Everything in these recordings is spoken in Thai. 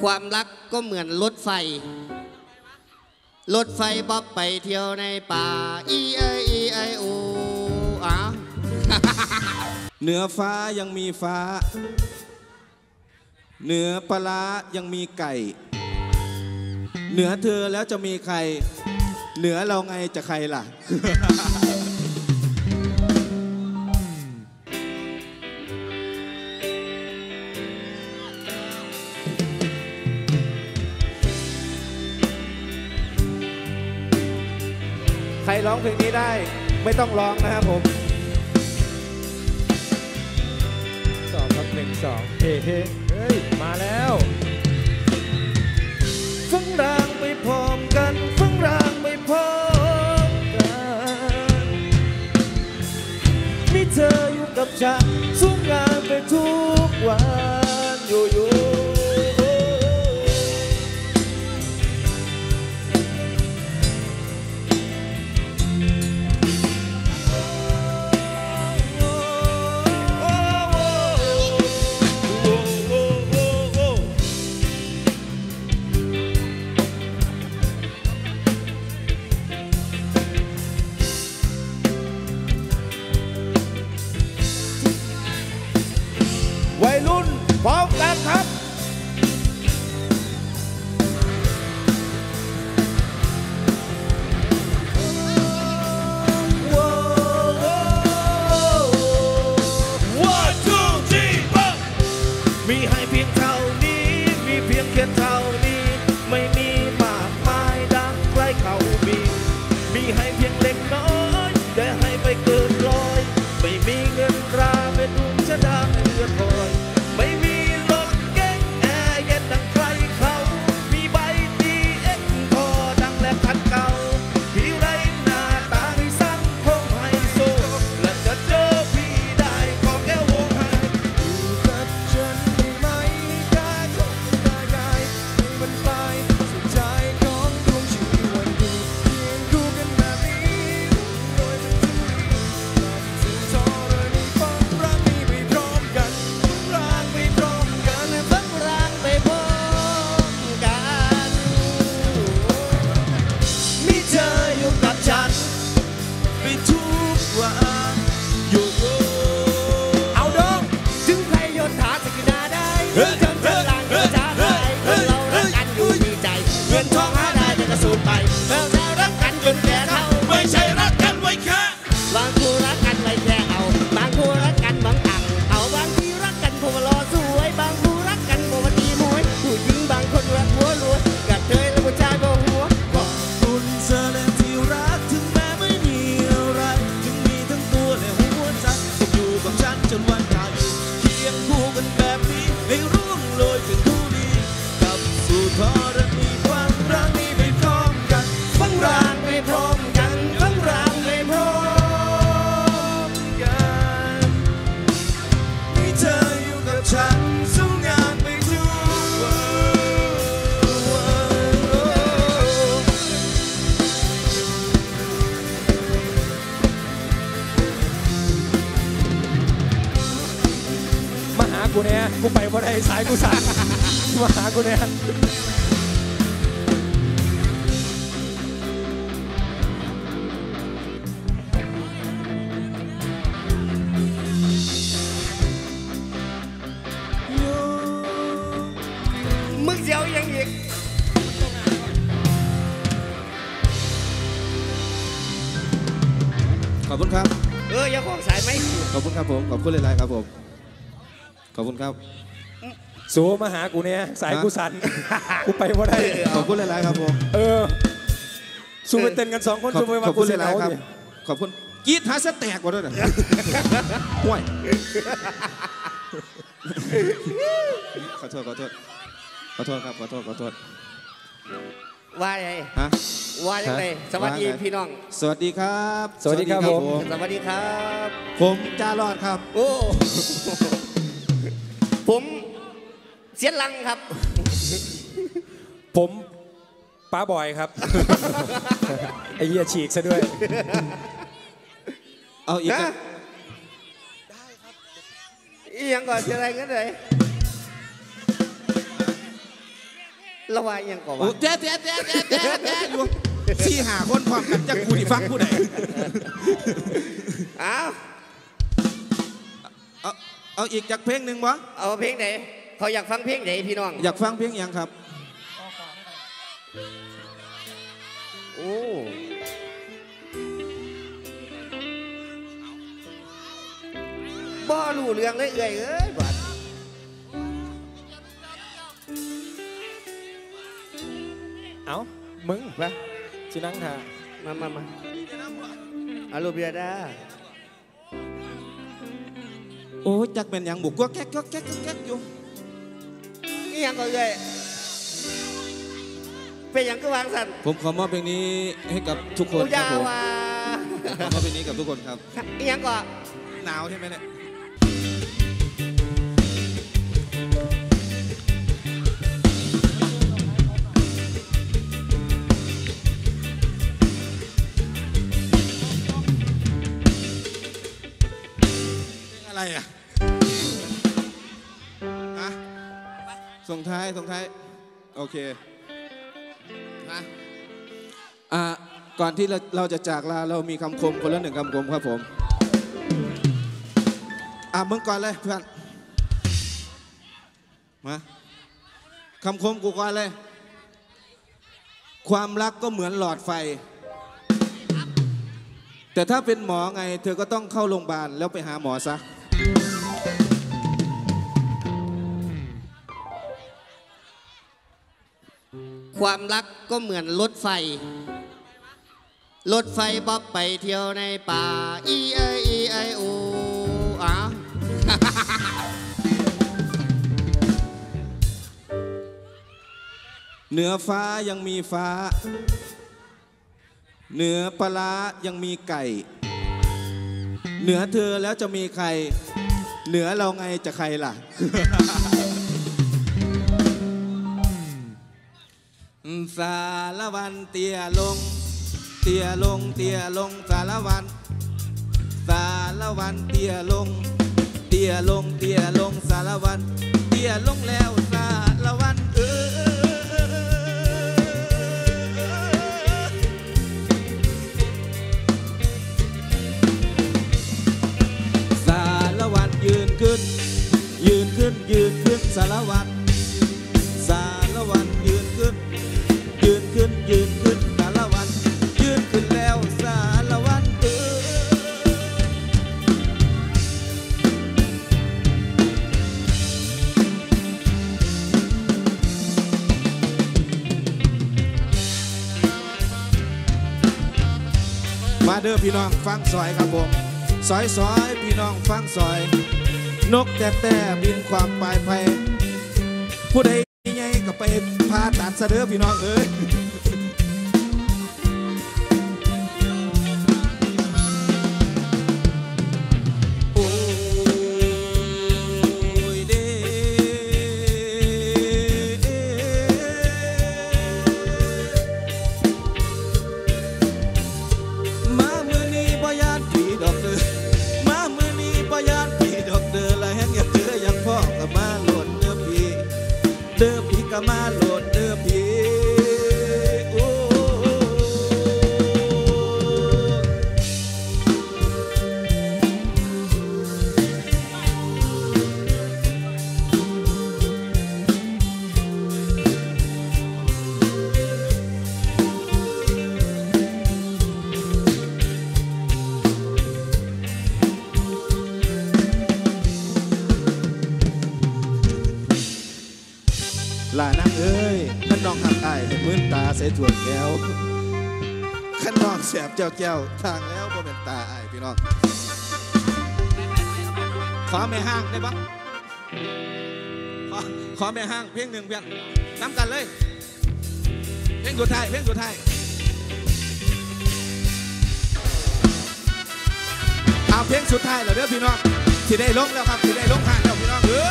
ความรักก็เหมือนรถไฟ รถไฟบ๊อบไปเที่ยวในป่า อีไออีไอโออ้าวเหนือฟ้ายังมีฟ้า เหนือปลาร้ายังมีไก่ เหนือเธอแล้วจะมีใคร เหนือเราไงจะใครล่ะ รร้องเพลงนี้ได้ไม่ต้องร้องนะครับผมสองครับหนึ่งสองเฮ้เฮ้เฮ้ยมาแล้วฟังรางไปพร้อมกันฟังรางไปพร้อมกันมีเธออยู่กับฉัน สายกูสายมาหากูเนี่ยมึงเสียวยังอีกขอบคุณครับ เอออย่าของสายไหม ขอบคุณครับผม ขอบคุณหลายๆครับผม ขอบคุณครับ สูมาหากูเนี่ยสายกูสั่นกูไปบ่ได้ ขอบคุณหลายๆครับผม เออ สู้ไปเต้นกันสองคนขอบสู้ไปขว่าอบกูคุณเสีหลายเอาๆครับดิขอบคุณกรีดหาสแตกกว่าด้วยนะห่วยขอโทษขอโทษขอโทษครับขอโทษขอโทษว่าไงฮะว่ายังไงฮะสวัสดีว่าไงพี่น้อง สวัสดีครับ สวัสดีครับผม สวัสดีครับ ผมจารอดครับ โอ้ ผมเสียนลังครับ ผมป้าบอยครับ ไอ้เหี้ยฉีกซะด้วย เอาอีกฮะนะ อีหยังก่อนจะอะไรกันเลยระวายยังก่อนโอ้วะ แจ๊ะแจ๊ะแจ๊ะแจ๊ะแจ๊ะแจ๊ะอยู่สี่หาคนพร้อมกันจะกูที่ฟังผู้ใดอ้าวเอาเอาอีกจากเพลงหนึ่งวะเอาเพลงไหน เขาอยากฟังเพลงไหนพี่น้อง อยากฟังเพลงหยังครับ โอ้บ่รู้เรื่องเลยเอ้ยเอ้ยบัดเอามึงไปชินังท่ามามามาอารูเบียดาโอ้จักเป็นหยังบุกก็แก๊กก็แก๊กก็แก๊กอยู่ นี่ยังก็เอ้ยเป็นหยังก็วางสันผมขอมอบเพลงนี้ให้กับทุกคนอุครัยาบผมวาขอมอบเพลงนี้กับทุกคนครับนี่ยังก็หนาวใช่ไหมเนี่ย ส่งท้ายส่งท้าย โอเคนะอะก่อนที่เราเราจะจากลาเรามีคำคมคนละหนึ่งคำคมครับผมอะมึงก่อนเลยเพื่อนมาคำคมกูก่อนเลย ความรักก็เหมือนหลอดไฟ แต่ถ้าเป็นหมอไง เธอก็ต้องเข้าโรงพยาบาลแล้วไปหาหมอซะ ความรักก็เหมือนรถไฟ รถไฟบ๊อบไปเที่ยวในป่า อีไออีไอโออ้าวเหนือฟ้ายังมีฟ้า เหนือปลาร้ายังมีไก่ เหนือเธอแล้วจะมีใคร เหนือเราไงจะใครล่ะ สารวันเตียลง เตียลงเตียลงสารวันสารวันเตียลง เตียลงเตียลงสารวัน เตียลงแล้วสารวันเออสารวันยืนขึ้น ยืนขึ้นยืนขึ้นสารวัน พี่น้องฟังซอยครับผมซอยซอยพี่น้องฟังซอย นกแต่แต่บินความปลายไพผู้ใดใหญ่ก็ไปพาตัดซะเด้อพี่น้องเอ้ย ด้อ ลานังเอ้ยขันน้องหักอายเห็นมื่นตาใส่ถั่วแก้วขันน้องแสบเจ้าแก้วทางแล้วบ่เป็นตาอายพี่น้องขอแม่ห้างได้ปะขอขอแม่ห้างเพลงหนึ่งเพื่อนน้ำกันเลย เพลงสุดท้ายเพลงสุดท้ายเอาเพลงสุดท้ายแล้วเด้อพี่น้องที่ได้ลงแล้วครับที่ได้ลงห้างแล้วพี่น้องเออ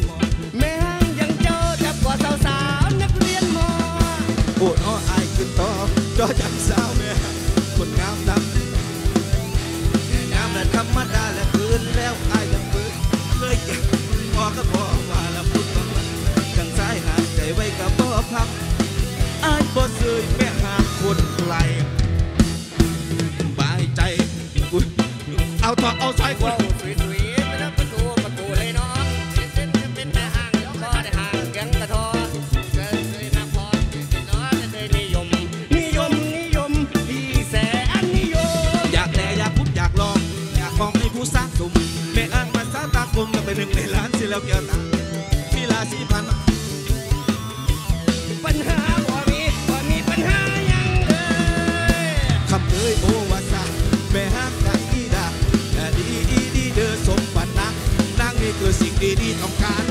them. ไปหนึ่งในล้านสิแล้วแก้วตาพี่ลาสี่พันปัญหาบ่มีบ่มีปัญหายังเลยคำเลยโอวาสาแม่ฮักทางดีดาดีดีเด้อสมบัตินักนางนี่คือสิ่งดีดีต้องการ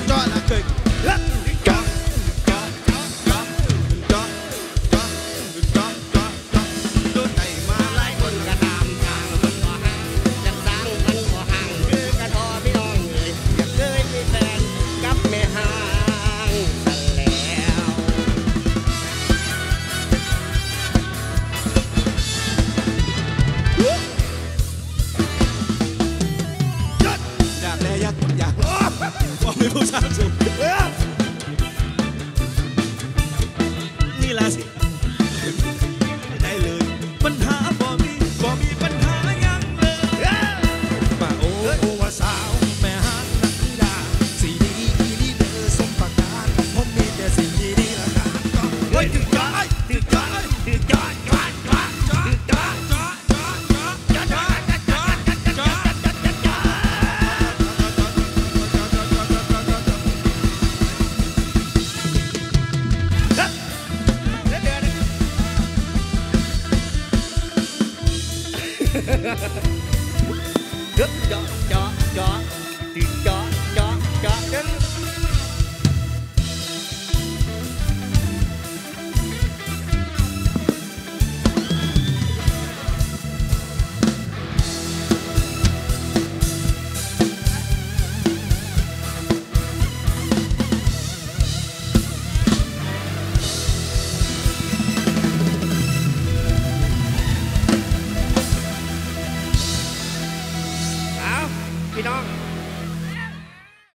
goes out to.